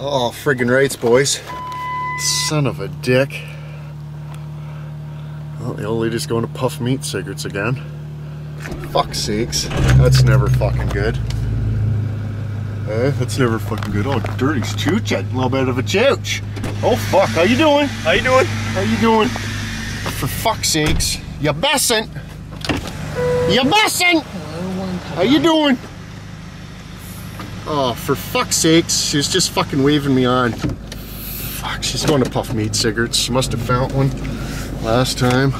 Oh, friggin' rights, boys. Son of a dick. Well, the old lady's going to puff meat cigarettes again. Fuck sakes. That's never fucking good. Eh, that's never fucking good. Oh, dirty chooch. A little bit of a chooch. Oh, fuck. How you doing? How you doing? How you doing? For fuck's sakes. You messing. You messing. How you doing? Oh, for fuck's sakes. She's just fucking waving me on. Fuck, she's going to puff meat cigarettes. She must have found one last time.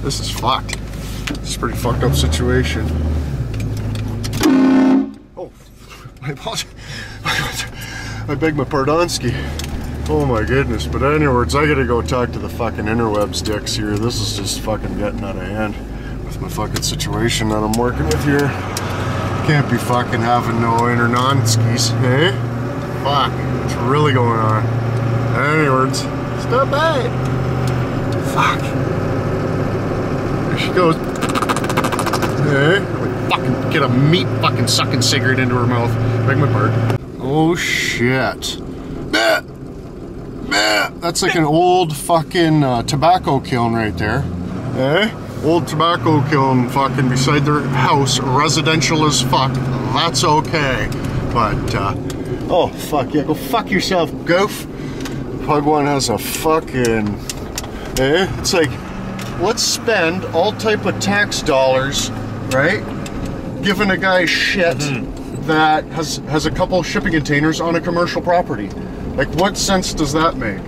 This is fucked. Is a pretty fucked up situation. Oh, my apologies. I beg my pardonsky. Oh my goodness. But anyways, I gotta go talk to the fucking interwebs dicks here. This is just fucking getting out of hand with my fucking situation that I'm working with here. Can't be fucking having no internonskis, eh? Fuck, what's really going on? Anyways, stop by. Fuck. There she goes. Eh? Fucking get a meat fucking sucking cigarette into her mouth. Beg my pardon. Oh shit. That's like an old fucking uh, tobacco kiln right there. Eh? Old tobacco kiln fucking beside their house, residential as fuck. That's okay. But, uh, oh fuck, yeah, go fuck yourself, goof. Pug one has a fucking, eh? It's like, let's spend all type of tax dollars, right? Giving a guy shit that has has a couple shipping containers on a commercial property. Like, what sense does that make?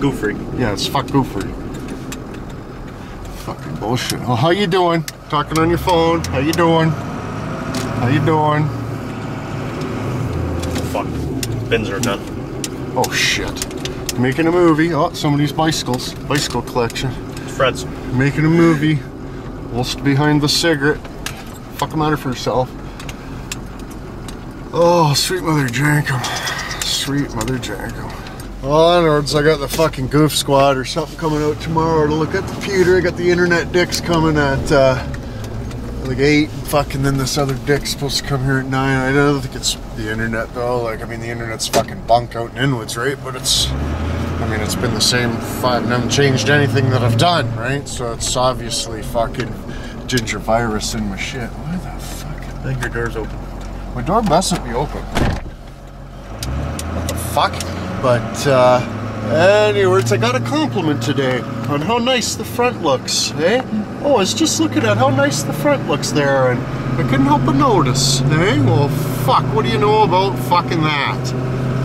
Goofy. Yeah, it's fuck goofery. Fucking bullshit. Oh, how you doing? Talking on your phone. How you doing? How you doing? Fuck. Bins are done. Oh shit. Making a movie. Oh, somebody's bicycles. Bicycle collection. Fred's. Making a movie. Whilst behind the cigarette. Fuck the matter for herself. Oh, sweet mother Jankum. Sweet mother Jankum. Well, onwards, I got the fucking goof squad or something coming out tomorrow to look at the pewter. I got the internet dicks coming at uh, like 8. Fucking then this other dick's supposed to come here at 9. I don't think it's the internet though. Like, I mean, the internet's fucking bunk out in Inwoods, right? But it's, I mean, it's been the same five and haven't changed anything that I've done, right? So it's obviously fucking ginger virus in my shit. Why the fuck? I think your door's open. My door mustn't be open. What the fuck? But, uh, anyways, I got a compliment today on how nice the front looks, eh? Oh, I was just looking at how nice the front looks there, and I couldn't help but notice, eh? Well, fuck, what do you know about fucking that?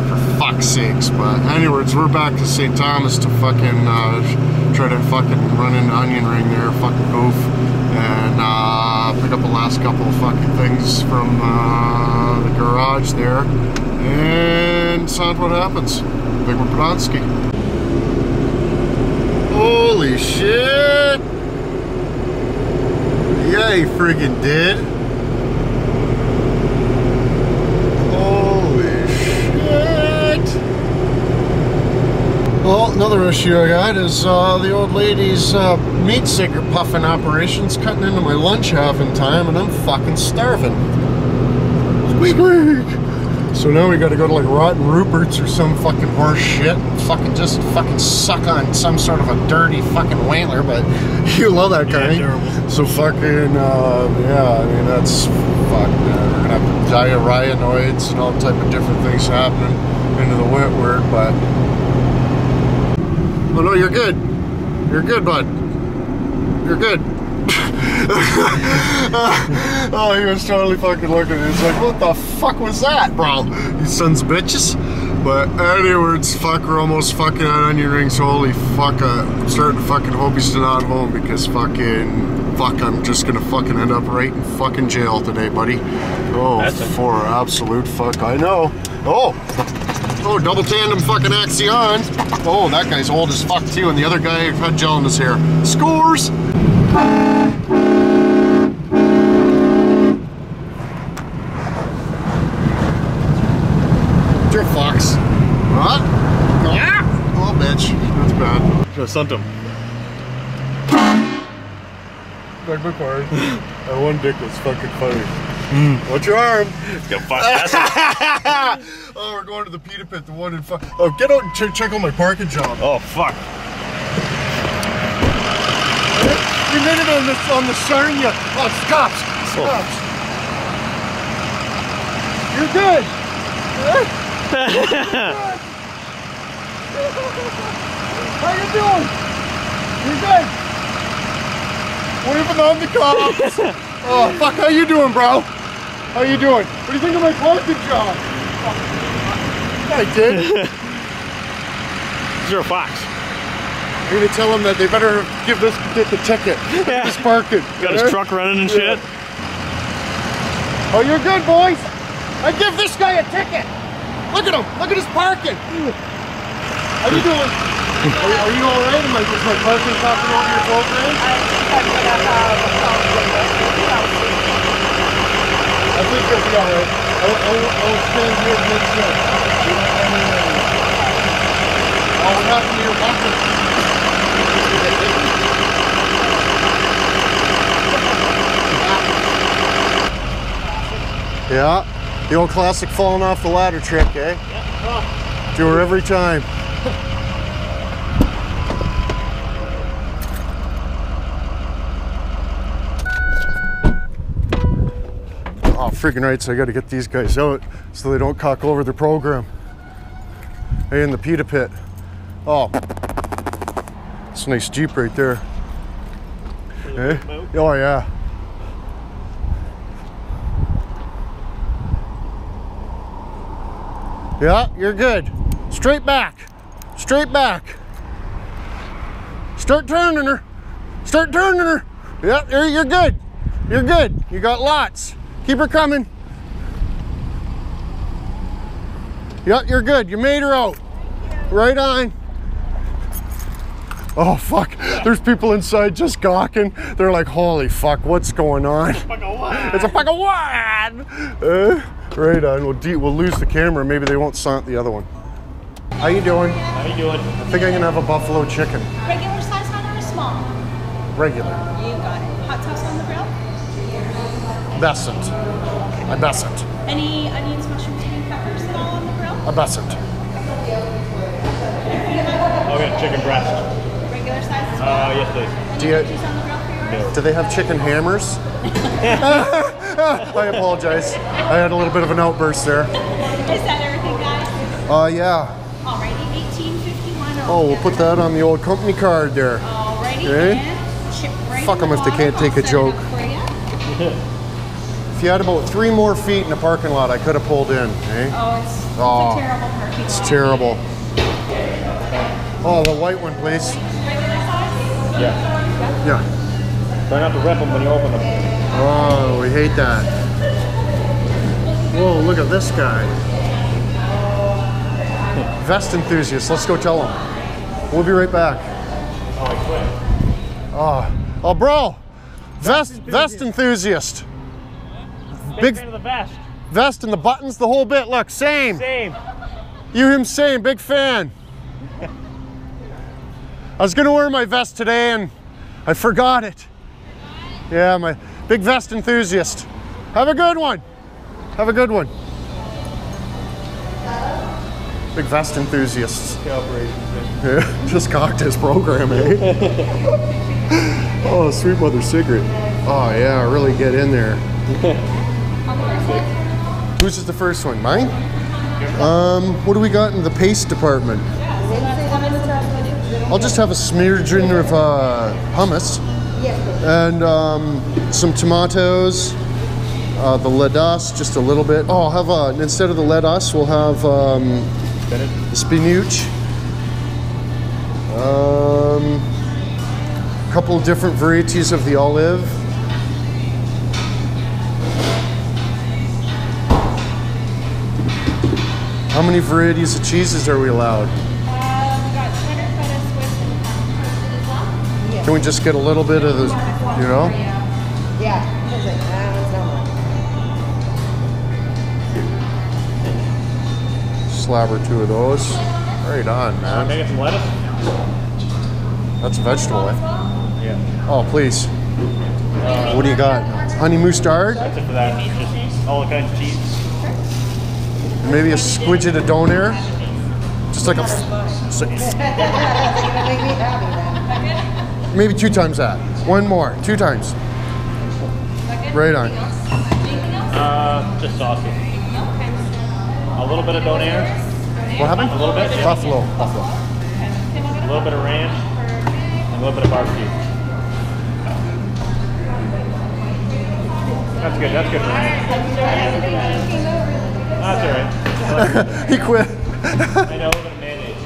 For fuck's sakes, but anyways, we're back to St. Thomas to fucking, uh, try to fucking run into Onion Ring there, fucking goof, and, uh, pick up the last couple of fucking things from, uh, the garage there, and sound what happens. Big Podonsky. Holy shit! Yeah, he friggin' did. Holy shit! Well, another issue I got is uh, the old lady's uh, meat cigarette puffing operations cutting into my lunch half in time, and I'm fucking starving. Squeak! So now we gotta go to like Rotten Rupert's or some fucking horse shit and fucking just fucking suck on some sort of a dirty fucking whaler, but you love that Yeah, kind. terrible. so fucking, uh, yeah, I mean, that's fuck, man. We're gonna have diarrheanoids and all type of different things happening into the wet word. but. Oh no, you're good. You're good, bud. You're good. oh, he was totally fucking looking at. He's like, what the fuck was that, bro? You sons of bitches. But anyways, fuck, we're almost fucking on onion rings. Holy fuck, uh, I'm starting to fucking hope he's not home because fucking, fuck, I'm just gonna fucking end up right in fucking jail today, buddy. Oh, That's for absolute fuck, I know. Oh, oh, double tandem fucking axion. Oh, that guy's old as fuck too, and the other guy had gel in his hair. Scores! Dear fox. What? Ah! Oh, bitch. That's bad. Should have sent him. Beg my pardon. that one dick was fucking funny. Hmm. What's your arm? Fuck oh, we're going to the pita pit, the one in. Fu- oh, get out and ch- check on my parking job. Oh fuck. Made it on the on the Sarnia. Oh, stops, oh. stops. You're good. How you doing? You're good. Waving on the cops. oh, fuck. How you doing, bro? How you doing? What do you think of my parking job? I did. Zero fox. I'm gonna tell them that they better give this get the ticket. This parking. Got his truck running and shit. Oh, you're good, boys. I give this guy a ticket. Look at him. Look at his parking. How you doing? Are, are you all right? Am I, is my parking talking over your program? I think you'll be all right. I'll, I'll, I'll stand here and make sure. Oh, what happened to your bucket? Yeah, the old classic falling off the ladder trick, eh? Yeah. Do her every time. Freaking right, so I gotta get these guys out so they don't cock over the program. Hey, in the pita pit. Oh, it's a nice Jeep right there. Eh? Oh, yeah. Yeah, you're good. Straight back. Straight back. Start turning her. Start turning her. Yeah, you're good. You're good. You got lots. Keep her coming. Yeah, you're good. You made her out. Right on. Oh, fuck. There's people inside just gawking. They're like, holy fuck, what's going on? It's a fucking what? Uh, right on. We'll, de- we'll lose the camera. Maybe they won't sant the other one. How you doing? How you doing? I think I'm gonna have a buffalo chicken. Regular size hot or small? Regular. Besant. I besant. Any onions, mushrooms, green peppers at all on the grill? A besant. Oh, we got chicken breast. Regular size as well? Uh, yes, please. Do you- veggies on the grill for yours? Do they have chicken hammers? I apologize. I had a little bit of an outburst there. Is that everything, guys? Uh, yeah. Alrighty, 1851. Oh, we'll put that on the old company card there. Alrighty, Okay. chip right Fuck them if they can't take a I'll set joke. up for you. If you had about three more feet in the parking lot, I could have pulled in, eh? Oh, it's, it's Oh, a terrible parking It's lot. terrible. Oh, the white one, please. Yeah. Yeah. Try not to rip them when you open them. Oh, we hate that. Whoa, look at this guy. Vest enthusiast. Let's go tell him. We'll be right back. Oh, I quit. Oh, oh, bro. Vest, vest enthusiast. Big fan of the vest. vest and the buttons, the whole bit. Look, same. Same. You him same, big fan. I was gonna wear my vest today and I forgot it. Yeah, my big vest enthusiast. Have a good one. Have a good one. Big vest enthusiasts. Yeah, just cocked his program, eh? oh, sweet mother secret. Oh yeah, really get in there. Whose is the first one? Mine? Um, what do we got in the paste department? I'll just have a smidgen of uh, hummus and um, some tomatoes, uh, the lettuce, just a little bit. Oh, I'll have a, instead of the lettuce, we'll have um, spinach. Um, a couple different varieties of the olive. How many varieties of cheeses are we allowed? Uh, we got cheddar, feta, Swiss, and parmesan as well. Can we just get a little bit of the, you know? Yeah, is it? That one's not one. Slabber two of those. Right on, man. Can man. I get some lettuce? That's a vegetable, eh? Yeah. Oh, please. What do you got? honey mustard, That's it for that. Just all the kinds of cheese. Maybe a squidget of donair. Just like a, You're gonna make me happy then. maybe two times that. One more, two times. Right on. Uh, just saucy. A little bit of donair. What happened? A little bit. yeah. Buffalo. Buffalo. A little bit of ranch. And a little bit of barbecue. That's good. That's good for me. That's all right. he quit. I know a of mayonnaise.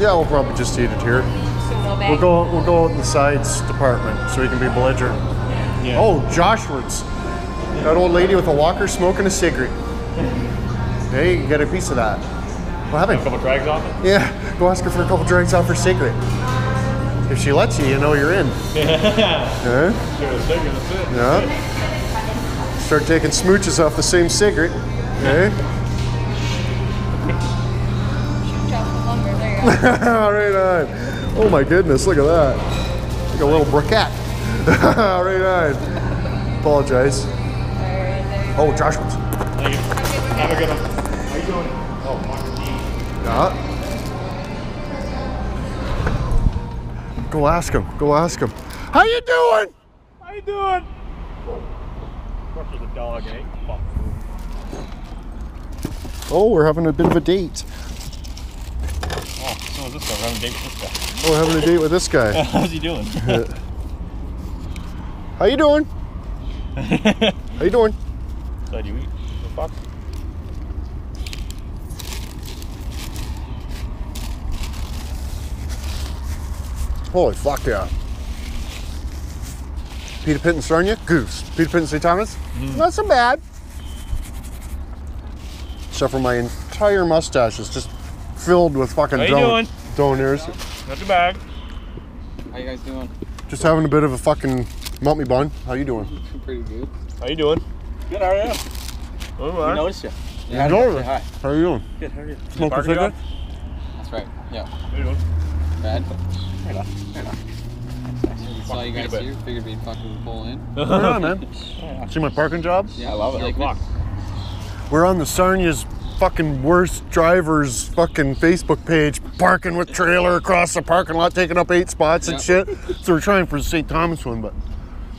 Yeah, we'll probably just eat it here. We'll go. We'll go out in the sides department so he can be belligerent. Yeah. Oh, Joshwards. That old lady with a walker smoking a cigarette. Hey, you get a piece of that. What A happened? couple drags off it. Yeah, go ask her for a couple drags off her cigarette. If she lets you, you know you're in. Yeah. Yeah. Sure. That's it. Yeah. Start taking smooches off the same cigarette. Eh? Okay. right on. Oh my goodness, look at that. Like a little briquette. right on. Apologize. Oh, Joshua's. Thank you. Have a good one. How you doing? Oh, fuck your. Yeah. Go ask him. Go ask him. How you doing? How you doing? Of course, there's a dog? Oh, we're having a bit of a date. Oh, so is this guy? We're having a date with this Oh, we're having a date with this guy. guy. How's he doing? How you doing? How you doing? Glad you eat. The fuck? Holy fuck yeah. Pita Pit and Sarnia? Goose. Pita Pit and St. Thomas? Mm. Not so bad. Except for my entire mustache is just filled with fucking How you don- doing? donors. Not too bad. How you guys doing? Just having a bit of a fucking melt me bun. How you doing? Pretty good. How you doing? Good, how are you? Oh, I man. noticed you. Yeah, Say hi. How are you doing? Good, how are you? Smoking Parking cigarette? That's right. Yeah. How you doing? Bad. Right on. Saw you guys here. Figured we'd fucking pull in. Right on, man. See my parking job? Yeah, I love it. Like Fuck. We're on the Sarnia's fucking worst drivers fucking Facebook page, parking with trailer across the parking lot, taking up eight spots and shit. So we're trying for the St. Thomas one, but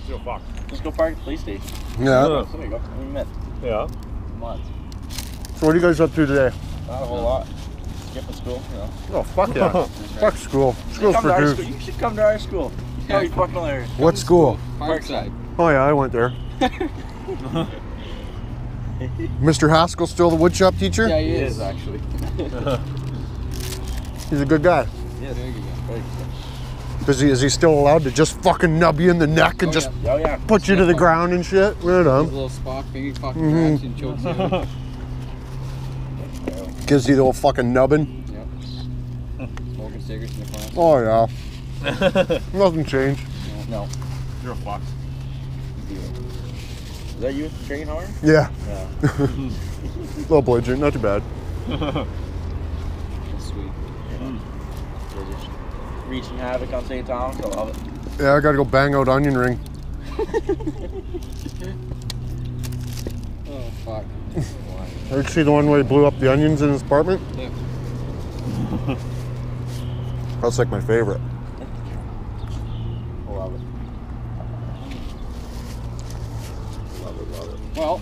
Still fuck. Let's go park at the police station. yeah. Uh, There you go. We met. Yeah. months. So what are you guys up to today? Not a whole lot. Skipping school, you know. Oh fuck yeah! fuck school. School's for our dudes. school. You should come to our school. Yeah. You fucking hilarious. What school? Parkside. Oh yeah, I went there. Mr. Haskell still the woodshop teacher? Yeah, he It is. is actually. He's a good guy. Yeah, there you go. Very good. Is he, is he still allowed to just fucking nub you in the neck and Oh, just Oh yeah. put you to the ground and shit? Right His on. little Spock thing, he fucking Mhm. grabs you and chokes you. Gives you the old fucking nubbing. yep. Smoking cigarettes in the class. Oh yeah. Nothing changed. No. You're a fuck. Is that you with train hard? Yeah. Yeah. Little boy drink, not too bad. That's sweet. You're just wreaching havoc on St. Thomas. I love it. Yeah, I gotta go bang out onion ring. Oh, fuck. Did you see the one where he blew up the onions in his apartment? Yeah. That's like my favorite. I love it. Love it, love it. Well,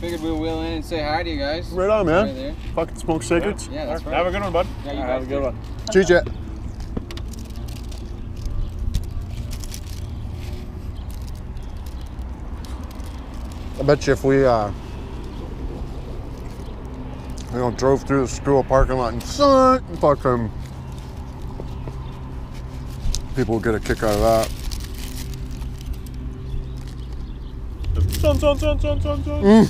figured we'd wheel in and say hi to you guys. Right on, Right man. there. Fucking smoke cigarettes. Yeah, that's right. Have a good one, bud. Yeah, you Have a good too. one. Cheers, Jet. I bet you if we, uh, you know, drove through the school parking lot and son, fucking, people would get a kick out of that. Mm.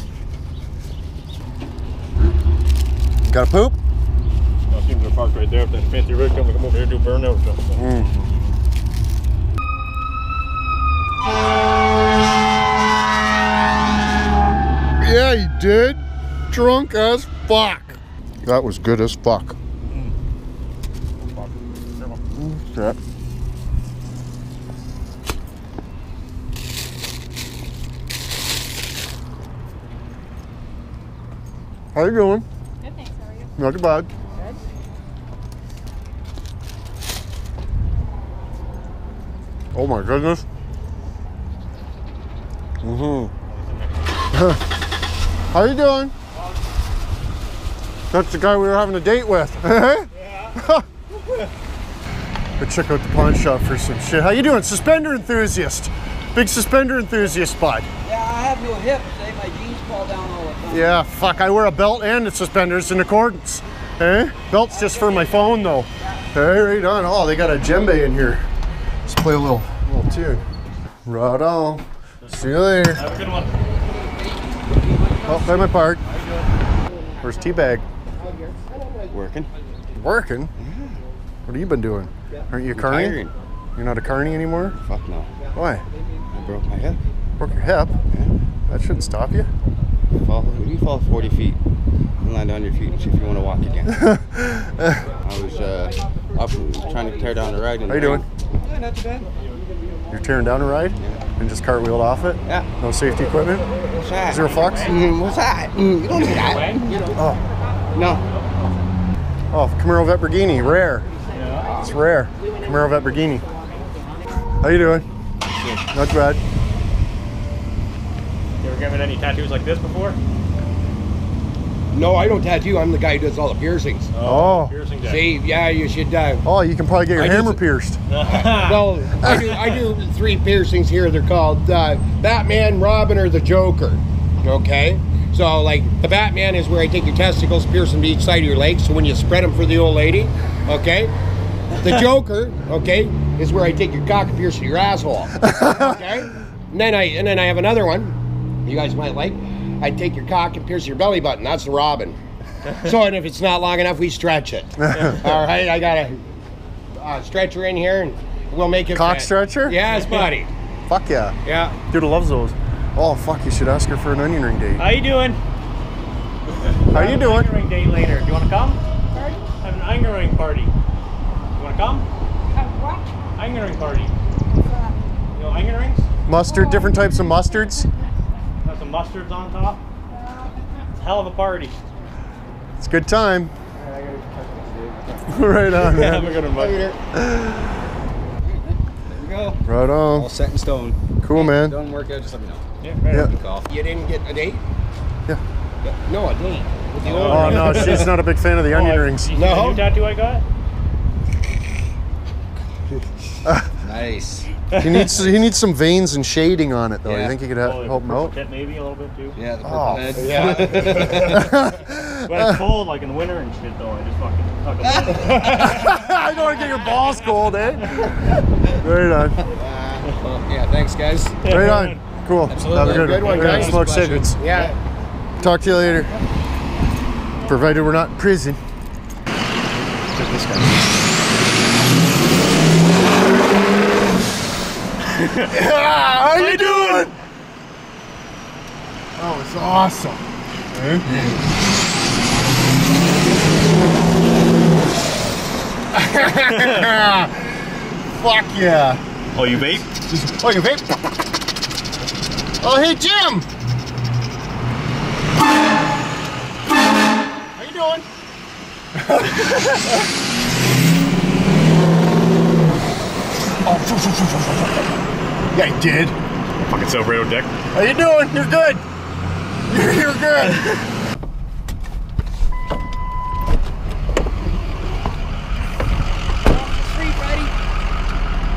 Gotta poop? No, seems are parked right there. If that fancy rig comes, come over here do burnout or something. Mm. Yeah, he did. Drunk as fuck. That was good as fuck. Mm. fuck. How you doing? Not too bad. Oh my goodness. Mm-hmm. How you doing? That's the guy we were having a date with. yeah. Go check out the pawn shop for some shit. How you doing? Suspender enthusiast. Big suspender enthusiast spot. Yeah, I have no hips. Eh? My jeans fall down all. Yeah, fuck, I wear a belt and the suspenders in accordance. Eh? Belt's just for my phone though. Hey, right on. Oh, they got a djembe in here. Let's play a little, little tune. Right on. See you later. Have a good one. Oh, play my part. Where's Teabag? Working. Working? What have you been doing? Aren't you a carny? Retiring. You're not a carny anymore? Fuck no. Why? I broke my hip. Broke your hip? Yeah. That shouldn't stop you. Fall, when you fall 40 feet, you land on your feet and see if you want to walk again. I was uh, up trying to tear down the ride. in How you doing? Yeah, not too bad. You're tearing down a ride and just cartwheeled off it? Yeah. No safety equipment? What's that? Zero fucks? Mm, what's that? Mm, you don't do that. Oh, No. oh, Camaro Vetberghini, rare. It's rare. Camaro Vetberghini. How you doing? Not bad. You ever given any tattoos like this before? No, I don't tattoo. I'm the guy who does all the piercings. Oh. Piercing jack. See, yeah, you should. Uh, Oh, you can probably get your I just- hammer pierced. well, I do. I do three piercings here. They're called uh, Batman, Robin, or the Joker. Okay. So, like the Batman is where I take your testicles, pierce them to each side of your legs. So when you spread them for the old lady, okay. The Joker, okay, is where I take your cock and pierce to your asshole. Okay. And then I and then I have another one. You guys might like. I take your cock and pierce your belly button. That's the Robin. So, and if it's not long enough, we stretch it. All right, I got a uh, stretcher in here, and we'll make it. Cock fit. stretcher? Yes, buddy. Fuck yeah. Yeah. Dude loves those. Oh, fuck, you should ask her for an onion ring date. How you doing? How you doing? Onion ring date later. Do you want to come? Party? Have an onion ring party. You want to come? Have what? Onion ring party. You know onion rings? Mustard, different types of mustards. Got some mustards on top. It's a hell of a party. It's a good time. right on, Have a man. good one, bud. There we go. Right on. All on. set in stone. Cool, man. Don't work out, just let me know. Yeah, right Yeah. on. You didn't get a date? Yeah. No, a date. With the old Oh, no, she's not a big fan of the oh, onion Oh, I- rings. You No. the new tattoo I got? Nice. He needs he needs some veins and shading on it, though. You think you could ha- Oh, help him purple out? tip maybe a little bit too. Yeah, the purple Oh, head. Yeah. When it's cold, like in the winter and shit, though, I just fucking tuck them in. I don't want to get your balls cold, eh? Right on. Well, yeah, thanks, guys. Right on. Cool. Absolutely. Have a good, Good one, Yeah, guys. Smoke Pleasure. cigarettes. yeah. Talk to you later. Provided we're not in prison. Check this guy. Yeah, how you doing? Oh, that was awesome. Fuck yeah. Oh, you vape? Oh, you vape? Oh, hey, Jim. How you doing? oh, yeah, I did. Fucking Silverado dick. How you doing? You're good. You're, you're good.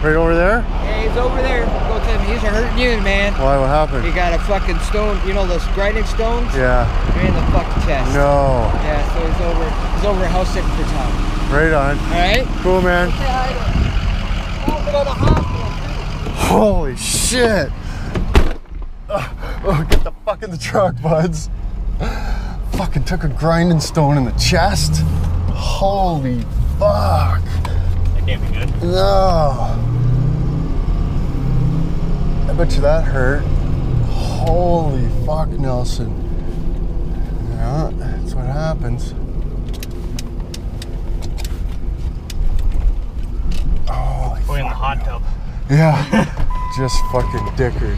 Right over there? Yeah, he's over there. Go tell him he's hurting you, man. Why? What happened? He happened? got a fucking stone, you know those grinding stones? Yeah. Right in the fucking chest. No. Yeah, so he's over he's over house sitting for town. Right on. Alright? Cool, man. Holy shit. Oh, oh, get the fuck in the truck, buds. Fucking took a grinding stone in the chest. Holy fuck. That can't be good. No. I bet you that hurt. Holy fuck, Nelson. Yeah, that's what happens. Holy Go in the hot tub. Yeah, just fucking dickered.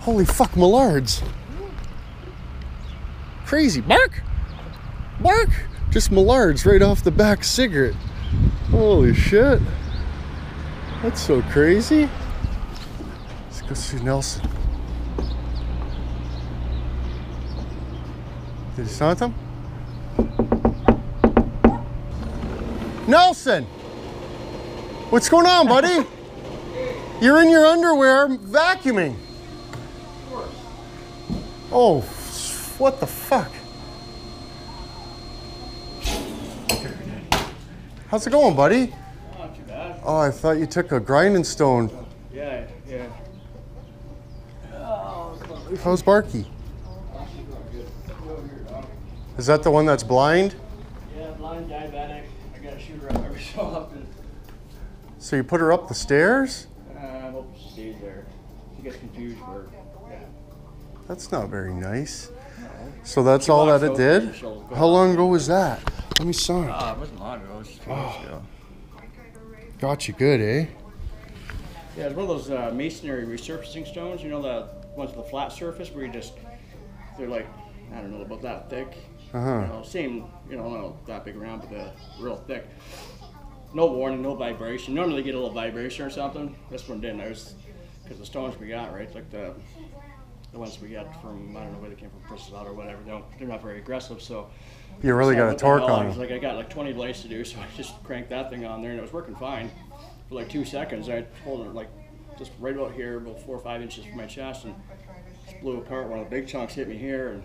Holy fuck, Millards. Crazy. Bark! Bark! Just Millards right off the back cigarette. Holy shit. That's so crazy. Let's go see Nelson. Did you sound him? Nelson! What's going on, buddy? You're in your underwear vacuuming. Of course. Oh, what the fuck? How's it going, buddy? Not too bad. Oh, I thought you took a grinding stone. Yeah, yeah. How's Barky? Is that the one that's blind? Yeah, blind diabetic. I gotta shoot her up every so you put her up the stairs? Uh, I hope she stays there. She gets confused for yeah. That's not very nice. So that's She all that it did? and How long ago was that? Let me it. Ah, it wasn't long ago. It was two years ago. Got you good, eh? Yeah, it's one of those uh, masonry resurfacing stones. You know the ones with the flat surface where you just they're like I don't know about that thick. Uh-huh. You know, same. You know, not that big around, but they're real thick. No warning, no vibration. Normally they get a little vibration or something. This one didn't. I was because the stones we got right, like the the ones we got from I don't know where they came from, Bristol out or whatever. They don't, they're not very aggressive, so. You really So got a torque on was like, I got like 20 lights to do, so I just cranked that thing on there, and it was working fine for like two seconds. I pulled it like just right about here, about four or five inches from my chest, and just blew apart. One of the big chunks hit me here, and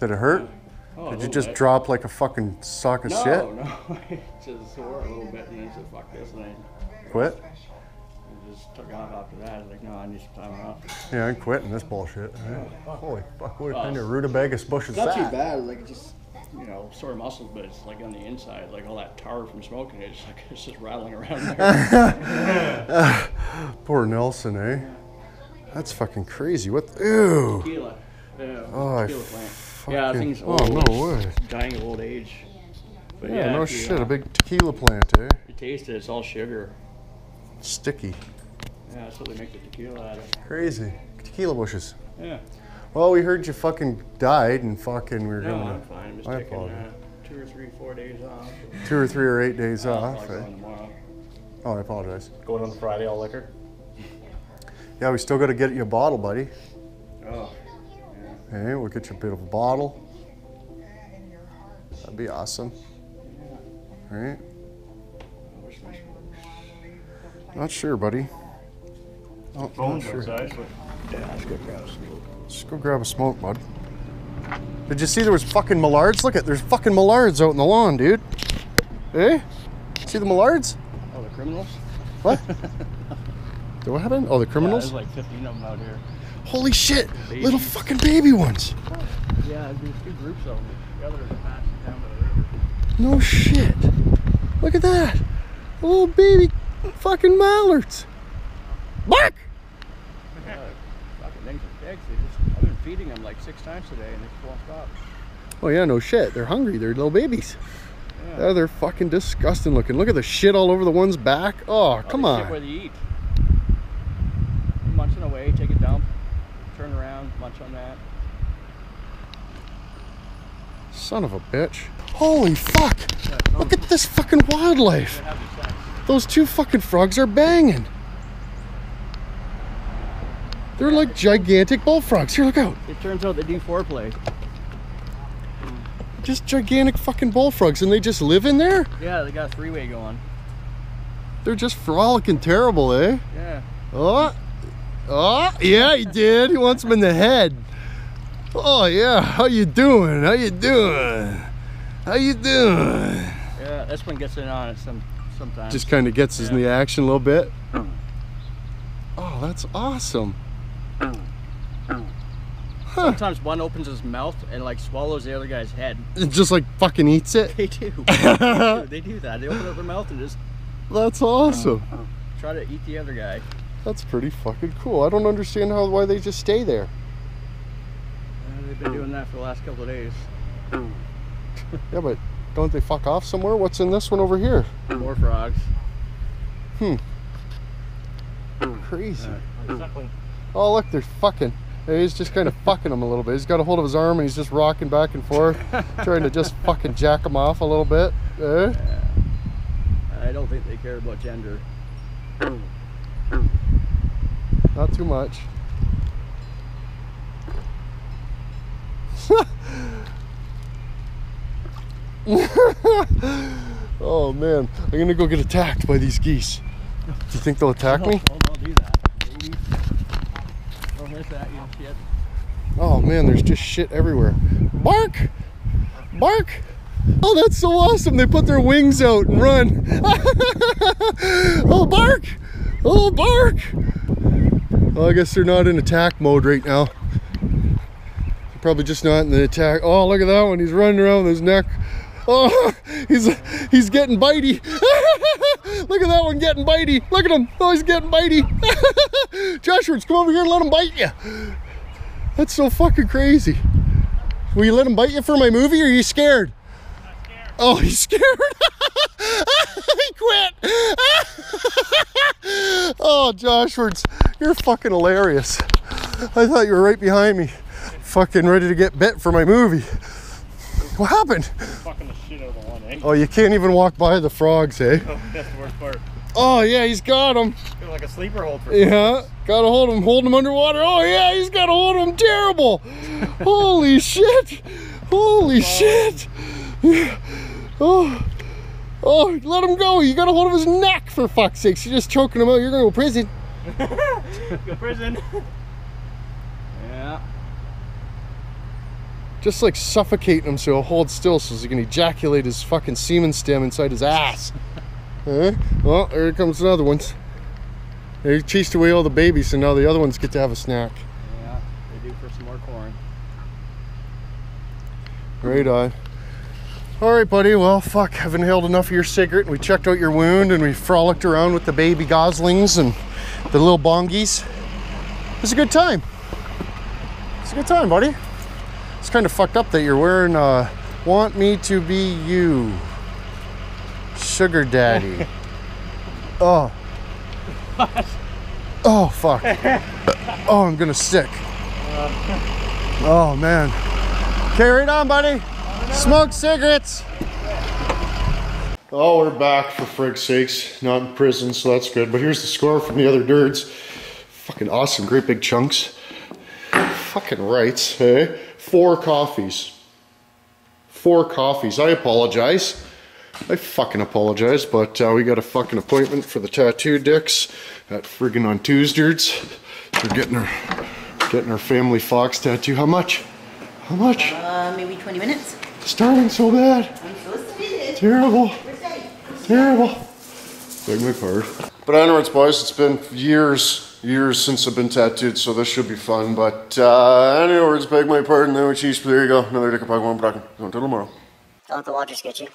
Did it hurt? Oh, Did you just bit. drop like a fucking sock of No, shit? no, it just sore a little bit, and then I said, "Fuck this," thing. and I Quit? just took off after that. I was like, "No, I need some time off." Yeah, I'm quitting this bullshit. Holy fuck, what kind of rutabagus bush is not that? too bad. Like it just, you know, sore muscles, but it's like on the inside, like all that tar from smoking. It's like it's just rattling around there. Poor Nelson, eh? That's fucking crazy. What? Ew. tequila. Yeah. Oh, I tequila plant. Yeah, fucking- things oh, old. no it's way. Dying of old age. But Yeah, no if you, shit. uh, A big tequila plant, eh? You taste it. It's all sugar. Sticky. Yeah, that's what they make the tequila out of. Crazy. Tequila bushes. Yeah. Well, we heard you fucking died and fucking we were No, gonna I'm fine. I'm just I taking uh, two or three, four days off. two or three or eight days I'll off. probably go eh? tomorrow. Oh, I apologize. Going on the Friday, all liquor. Yeah, we still got to get you a bottle, buddy. Oh. Hey, we'll get you a bit of a bottle. That'd be awesome. All right. I wish my Not sure, buddy. Oh, not sure. Yeah, that's good grouse. Just go grab a smoke, bud. Did you see there was fucking mallards? Look at there's fucking mallards out in the lawn, dude. Eh? See the mallards? Oh, the criminals? What? what happened? Oh, the Yeah, criminals? there's like 15 of them out here. Holy shit! Little fucking baby ones. Yeah, there's two groups of them. The other is passing down to the river. No shit. Look at that. Little baby fucking mallards. Bark! Fucking things are pigs. They just, I've been feeding them like six times today and they just won't stop. Oh yeah, no shit. They're hungry. They're little babies. Yeah. Yeah, they're fucking disgusting looking. Look at the shit all over the one's back. Oh, come they Sit where on. they eat. Munching away, take a dump, turn around, munch on that. Son of a bitch. Holy fuck. Look at this fucking wildlife. Those two fucking frogs are banging. They're like gigantic bullfrogs. Here, look out. It turns out they do foreplay. Just gigantic fucking bullfrogs, and they just live in there? Yeah, they got a three-way going. They're just frolicking terrible, eh? Yeah. Oh, oh, yeah, he did. He wants him in the head. Oh yeah, how you doing? How you doing? How you doing? Yeah, this one gets in on it some sometimes. Just kind of gets us in the action a little bit. Oh, that's awesome. sometimes one opens his mouth and like swallows the other guy's head. It just like fucking eats it. They do. they do. They do that. They open up their mouth and just That's awesome. try to eat the other guy. That's pretty fucking cool. I don't understand how why they just stay there. Uh, they've been doing that for the last couple of days. Yeah, but don't they fuck off somewhere? What's in this one over here? More frogs. Hmm. Crazy. Exactly. Oh look, they're fucking. He's just kind of fucking him a little bit. He's got a hold of his arm and he's just rocking back and forth, trying to just fucking jack him off a little bit. Eh? I don't think they care about gender. Not too much. oh man, I'm gonna go get attacked by these geese. Do you think they'll attack me? Oh, well, that. baby. Don't miss that, you shit. Oh man, there's just shit everywhere. Bark! Bark! Oh, that's so awesome. They put their wings out and run. oh, bark! Oh, bark! Well, I guess they're not in attack mode right now. They're probably just not in the attack. Oh, look at that one. He's running around with his neck. Oh, he's he's getting bitey. look at that one getting bitey. Look at him. Oh, he's getting bitey. Joshua, come over here and let him bite you. That's so fucking crazy. Will you let him bite you for my movie or are you scared? Oh, he's scared. he quit. oh, Josh Words, you're fucking hilarious. I thought you were right behind me, fucking ready to get bit for my movie. What happened? Fucking the shit out of the one, eh? Oh, you can't even walk by the frogs, eh? Oh, that's the worst part. Oh, yeah, he's got him. Like a sleeper hold for Yeah, got a hold him, holding him underwater. Oh, yeah, he's got a hold him. Terrible. Holy shit. Holy shit. Oh, oh, let him go. You got a hold of his neck, for fuck's sake. You're just choking him out. You're going to go prison. Go prison. Yeah. Just like suffocating him so he'll hold still so he can ejaculate his fucking semen stem inside his ass. Huh? Well, there comes another one. They chased away all the babies, so now the other ones get to have a snack. Yeah. They do for some more corn. Great on. All right, buddy. Well, fuck, I've inhaled enough of your cigarette. and We checked out your wound and we frolicked around with the baby goslings and the little bongies. It was a good time. It's a good time, buddy. It's kind of fucked up that you're wearing uh, "Want Me to Be You," Sugar Daddy. oh. Oh fuck. Oh, I'm gonna stick. Oh man. Carry it on, buddy. Smoke cigarettes. Oh, we're back for frig's sakes. Not in prison, so that's good. But here's the score from the other dirts. Fucking awesome, great big chunks. Fucking rights, hey? Four coffees. Four coffees. I apologize. I fucking apologize, but uh, we got a fucking appointment for the tattoo dicks at friggin' on Tuesdays. We're getting our getting our family fox tattoo. How much? How much? Uh, maybe 20 minutes. Starting so bad. I'm supposed to be there. Terrible. We're safe. Terrible. Beg my pardon. But anyways, boys, it's been years, years since I've been tattooed, so this should be fun. But uh, anyways, beg my pardon. There, cheese. There you go. Another dick of Pokemon production. Until tomorrow. Don't let the water get you.